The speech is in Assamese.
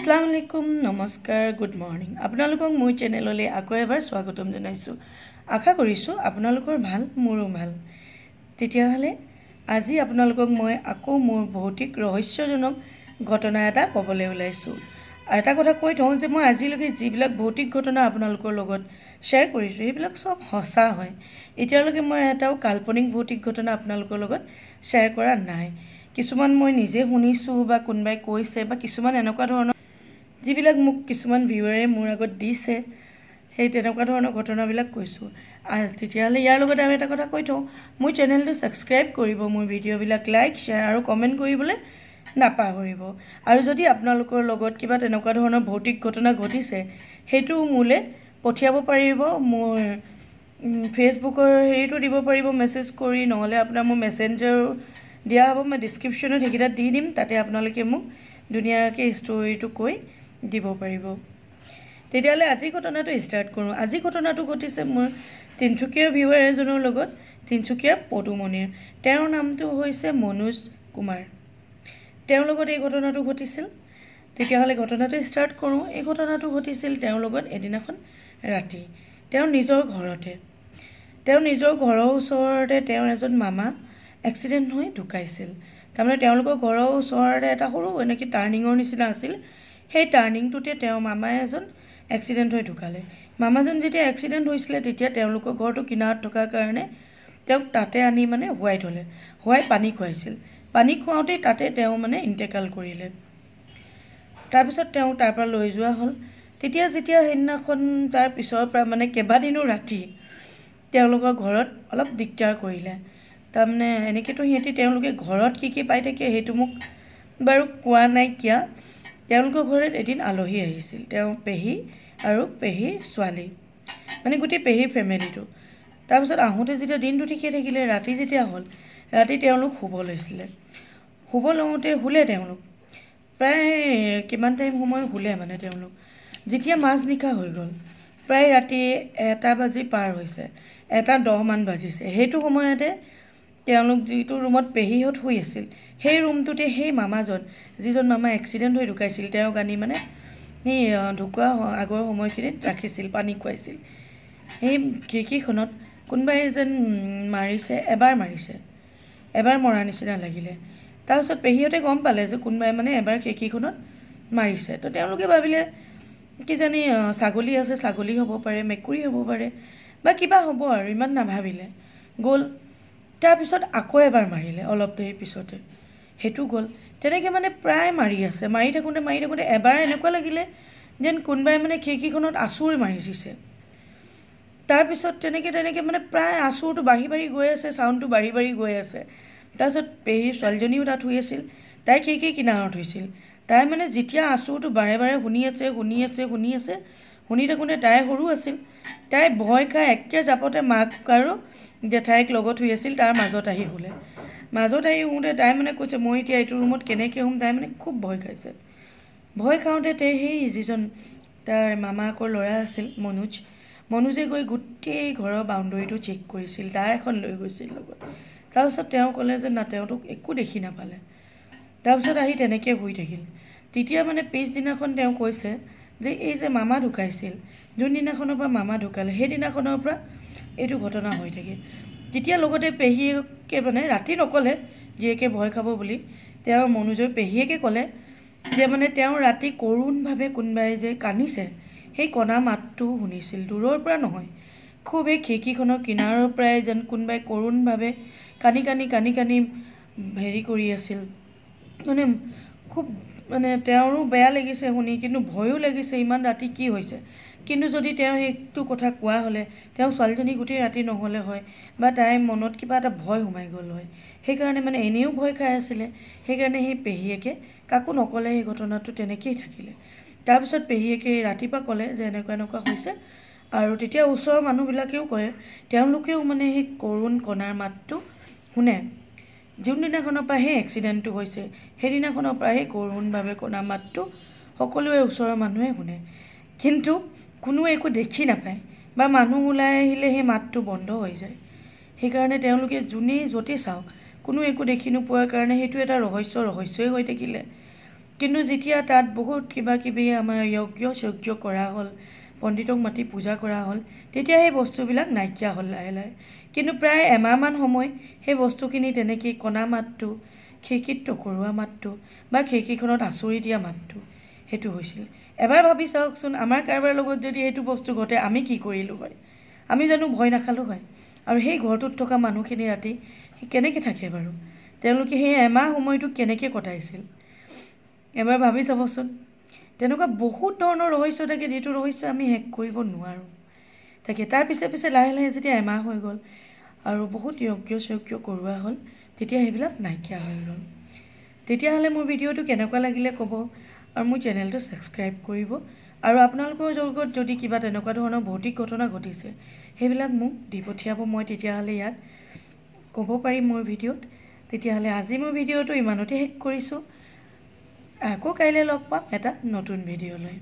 আসসালামু আলাইকুম নমস্কাৰ গুড মৰ্ণিং আপোনালোকক মোৰ চেনেললৈ আকৌ এবাৰ স্বাগতম জনাইছোঁ আশা কৰিছোঁ আপোনালোকৰ ভাল মোৰো ভাল তেতিয়াহ'লে আজি আপোনালোকক মই আকৌ মোৰ ভৌতিক ৰহস্যজনক ঘটনা এটা ক'বলৈ ওলাইছোঁ এটা কথা কৈ থওঁ যে মই আজিলৈকে যিবিলাক ভৌতিক ঘটনা আপোনালোকৰ লগত শ্বেয়াৰ কৰিছোঁ সেইবিলাক চব সঁচা হয় এতিয়ালৈকে মই এটাও কাল্পনিক ভৌতিক ঘটনা আপোনালোকৰ লগত শ্বেয়াৰ কৰা নাই কিছুমান মই নিজে শুনিছোঁ বা কোনোবাই কৈছে বা কিছুমান এনেকুৱা ধৰণৰ যিবিলাক মোক কিছুমান ভিউৱাৰে মোৰ আগত দিছে সেই তেনেকুৱা ধৰণৰ ঘটনাবিলাক কৈছোঁ। তেতিয়াহ'লে ইয়াৰ লগতে আৰু এটা কথা কৈ থওঁ মোৰ চেনেলটো ছাবস্ক্ৰাইব কৰিব মোৰ ভিডিঅ'বিলাক লাইক শ্বেয়াৰ আৰু কমেণ্ট কৰিবলৈ নাপাহৰিব। আৰু যদি আপোনালোকৰ লগত কিবা তেনেকুৱা ধৰণৰ ভৌতিক ঘটনা ঘটিছে সেইটো মোলৈ পঠিয়াব পাৰিব মোৰ ফেচবুকৰ হেৰিটো দিব পাৰিব মেছেজ কৰি নহ'লে আপোনাৰ মোৰ মেছেঞ্জাৰো দিয়া হ'ব মই ডিছক্ৰিপশ্যনত সেইকেইটা দি দিম তাতে আপোনালোকে মোক ধুনীয়াকৈ ষ্টৰিটো কৈ দিব পাৰিব। তেতিয়াহ'লে আজি ঘটনাটো ষ্টাৰ্ট কৰোঁ। আজি ঘটনাটো ঘটিছে মোৰ তিনিচুকীয়াৰ ভিউৱাৰ এজনৰ লগত তিনিচুকীয়াৰ পদুমণিৰ। তেওঁৰ নামটো হৈছে মনোজ কুমাৰ। তেওঁৰ লগত এই ঘটনাটো ঘটিছিল। তেতিয়াহ'লে ঘটনাটো ষ্টাৰ্ট কৰোঁ। এই ঘটনাটো ঘটিছিল তেওঁৰ লগত এদিনাখন ৰাতি। তেওঁৰ নিজৰ ঘৰতে। তেওঁৰ নিজৰ ঘৰৰ ওচৰতে তেওঁৰ এজন মামা এক্সিডেণ্ট হৈ ঢুকাইছিল। তাৰমানে তেওঁলোকৰ ঘৰৰ ওচৰতে এটা সৰু এনেকৈ টাৰ্ণিঙৰ নিচিনা আছিল। সেই টাৰ্ণিংটোতে তেওঁৰ মামাই এজন এক্সিডেণ্ট হৈ ঢুকালে। মামাজন যেতিয়া এক্সিডেণ্ট হৈছিলে তেতিয়া তেওঁলোকৰ ঘৰটো কিনাৰত থকাৰ কাৰণে তেওঁক তাতে আনি মানে শুৱাই থ'লে। শুৱাই পানী খুৱাইছিল। পানী খুৱাওঁতেই তাতে তেওঁ মানে ইণ্টেকাল কৰিলে। তাৰপিছত তেওঁ তাৰ পৰা লৈ যোৱা হ'ল। তেতিয়া যেতিয়া সেইদিনাখন তাৰ পিছৰ পৰা মানে কেইবাদিনো ৰাতি তেওঁলোকৰ ঘৰত অলপ দিগদাৰ কৰিলে। তাৰমানে এনেকৈতো সিহঁতি তেওঁলোকে ঘৰত কি কি পাই থাকে সেইটো মোক বাৰু কোৱা নাইকিয়া তেওঁলোকৰ ঘৰত এদিন আলহী আহিছিল। তেওঁ পেহী আৰু পেহীৰ ছোৱালী। মানে গোটেই পেহীৰ ফেমিলিটো। তাৰপিছত আহোঁতে যেতিয়া দিনটো ঠিকে থাকিলে ৰাতি যেতিয়া হ'ল ৰাতি তেওঁলোক শুব লৈছিলে। শুব লওঁতে শুলে তেওঁলোক। প্ৰায় কিমান টাইম সময় শুলে মানে তেওঁলোক। যেতিয়া মাজনিশা হৈ গ'ল প্ৰায় ৰাতি এটা বাজি পাৰ হৈছে এটা দহমান বাজিছে। সেইটো সময়তে তেওঁলোক যিটো ৰুমত পেহীহঁত শুই আছিল সেই ৰুমটোতে সেই মামাজন যিজন মামা এক্সিডেণ্ট হৈ ঢুকাইছিল তেওঁক আনি মানে সেই ঢুকুৱা আগৰ সময়খিনিত ৰাখিছিল পানী খুৱাইছিল। সেই খিৰিকীখনত কোনোবাই যেন মাৰিছে এবাৰ মাৰিছে এবাৰ মৰা নিচিনা লাগিলে। তাৰপিছত পেহীহঁতে গম পালে যে কোনোবাই মানে এবাৰ খিৰিকীখনত মাৰিছে। তো তেওঁলোকে ভাবিলে কিজানি ছাগলী আছে ছাগলী হ'ব পাৰে মেকুৰী হ'ব পাৰে বা কিবা হ'ব আৰু ইমান নাভাবিলে। গ'ল তাৰপিছত আকৌ এবাৰ মাৰিলে অলপ দেৰি পিছতে। সেইটো গ'ল। তেনেকৈ মানে প্ৰায় মাৰি আছে। মাৰি থাকোঁতে মাৰি থাকোঁতে এবাৰ এনেকুৱা লাগিলে যেন কোনোবাই মানে খিৰিকীখনত আঁচুৰ মাৰি দিছে তাৰপিছত তেনেকৈ তেনেকৈ মানে প্ৰায় আঁচুৰটো বাঢ়ি বাঢ়ি গৈ আছে চাউণ্ডটো বাঢ়ি বাঢ়ি গৈ আছে। তাৰপিছত পেহীৰ ছোৱালীজনীও তাত শুই আছিল। তাই খিৰিকী কিনাৰত হৈছিল তাই মানে যেতিয়া আঁচুৰটো বাৰে বাৰে শুনি আছে শুনি আছে শুনি আছে শুনি থাকোঁতে তাই সৰু আছিল। তাই ভয় খাই একে জাপতে মাক আৰু জেঠাইক লগত শুই আছিল তাৰ মাজত আহি শুলে। মাজত আহি শুওঁতে তাই মানে কৈছে মই এতিয়া এইটো ৰুমত কেনেকৈ শুম? তাই মানে খুব ভয় খাইছে। ভয় খাওঁতে তাই সেই যিজন তাৰ মামাকৰ ল'ৰা আছিল মনোজ মনোজে গৈ গোটেই ঘৰৰ বাউণ্ডেৰীটো চেক কৰিছিল দা এখন লৈ গৈছিল লগত। তাৰপিছত তেওঁ ক'লে যে না তেওঁটোক একো দেখি নাপালে। তাৰপিছত আহি তেনেকৈ শুই থাকিল। তেতিয়া মানে পিছদিনাখন তেওঁ কৈছে যে এই যে মামা ঢুকাইছিল যোনদিনাখনৰ পৰা মামা ঢুকালে সেইদিনাখনৰ পৰা এইটো ঘটনা হৈ থাকে। তেতিয়া লগতে পেহীয়েকে মানে ৰাতি নক'লে জীয়েকে ভয় খাব বুলি। তেওঁৰ মনোজৰ পেহীয়েকে ক'লে যে মানে তেওঁ ৰাতি কৰুণভাৱে কোনোবাই যে কান্দিছে সেই কণা মাতটো শুনিছিল দূৰৰ পৰা নহয়। খুব এই খিৰিকীখনৰ কিনাৰৰ পৰাই যেন কোনোবাই কৰুণভাৱে কানি কানি কানি কানি হেৰি কৰি আছিল। মানে খুব মানে তেওঁৰো বেয়া লাগিছে শুনি কিন্তু ভয়ো লাগিছে ইমান ৰাতি কি হৈছে। কিন্তু যদি তেওঁ সেইটো কথা কোৱা হ'লে তেওঁ ছোৱালীজনী গোটেই ৰাতি নহ'লে হয় বা তাইৰ মনত কিবা এটা ভয় সোমাই গ'ল হয়। সেইকাৰণে মানে এনেও ভয় খাই আছিলে। সেইকাৰণে সেই পেহীয়েকে কাকো নক'লে সেই ঘটনাটো তেনেকেই থাকিলে। তাৰপিছত পেহীয়েকে ৰাতিপুৱা ক'লে যে এনেকুৱা এনেকুৱা হৈছে আৰু তেতিয়া ওচৰৰ মানুহবিলাকেও কয় তেওঁলোকেও মানে সেই কৰুণ কণাৰ মাতটো শুনে। যোনদিনাখনৰ পৰা সেই এক্সিডেণ্টটো হৈছে সেইদিনাখনৰ পৰা সেই কৰুণভাৱে কণা মাতটো সকলোৱে ওচৰৰ মানুহে শুনে। কিন্তু কোনো একো দেখি নাপায় বা মানুহ ওলাই আহিলে সেই মাতটো বন্ধ হৈ যায়। সেইকাৰণে তেওঁলোকে যোনেই য'তেই চাওক কোনো একো দেখি নোপোৱাৰ কাৰণে সেইটো এটা ৰহস্য ৰহস্যই হৈ থাকিলে। কিন্তু যেতিয়া তাত বহুত কিবা কিবি আমাৰ যজ্ঞ চজ্ঞ কৰা হ'ল পণ্ডিতক মাতি পূজা কৰা হ'ল তেতিয়া সেই বস্তুবিলাক নাইকিয়া হ'ল লাহে লাহে। কিন্তু প্ৰায় এমাহমান সময় সেই বস্তুখিনি তেনেকেই কণা মাতটো খিৰিকীত টকৰুৱা মাতটো বা খিৰিকীখনত আঁচুৰি দিয়া মাতটো সেইটো হৈছিল। এবাৰ ভাবি চাওকচোন আমাৰ কাৰোবাৰ লগত যদি সেইটো বস্তু ঘটে আমি কি কৰিলোঁ হয়? আমি জানো ভয় নাখালোঁ হয়। আৰু সেই ঘৰটোত থকা মানুহখিনি ৰাতি কেনেকৈ থাকে বাৰু? তেওঁলোকে সেই এমাহ সময়টো কেনেকৈ কটাইছিল? এবাৰ ভাবি চাবচোন। তেনেকুৱা বহুত ধৰণৰ ৰহস্য থাকে যিটো ৰহস্য আমি শেষ কৰিব নোৱাৰোঁ। তাকে তাৰ পিছে পিছে লাহে লাহে যেতিয়া এমাহ হৈ গ'ল আৰু বহুত যজ্ঞ চজ্ঞ কৰোৱা হ'ল তেতিয়া সেইবিলাক নাইকিয়া হৈ গ'ল। তেতিয়াহ'লে মোৰ ভিডিঅ'টো কেনেকুৱা লাগিলে ক'ব আৰু মোৰ চেনেলটো ছাবস্ক্ৰাইব কৰিব আৰু আপোনালোকৰ লগত যদি কিবা তেনেকুৱা ধৰণৰ ভৌতিক ঘটনা ঘটিছে সেইবিলাক মোক দি পঠিয়াব মই তেতিয়াহ'লে ইয়াত ক'ব পাৰিম মোৰ ভিডিঅ'ত। তেতিয়াহ'লে আজি মোৰ ভিডিঅ'টো ইমানতে শেষ কৰিছোঁ। আকৌ কাইলৈ লগ পাম এটা নতুন ভিডিঅ' লৈ